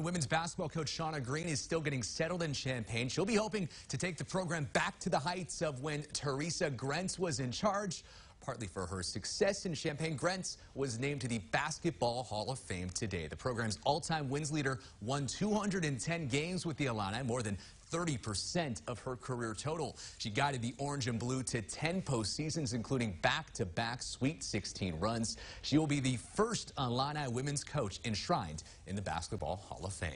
Women's basketball coach Shauna Green is still getting settled in Champaign. She'll be hoping to take the program back to the heights of when Theresa Grentz was in charge. Partly for her success in Champaign. Grentz was named to the Basketball Hall of Fame today. The program's all-time wins leader won 210 games with the Illini, more than 30% of her career total. She guided the orange and blue to 10 postseasons, including back-to-back Sweet 16 runs. She will be the first Illini women's coach enshrined in the Basketball Hall of Fame.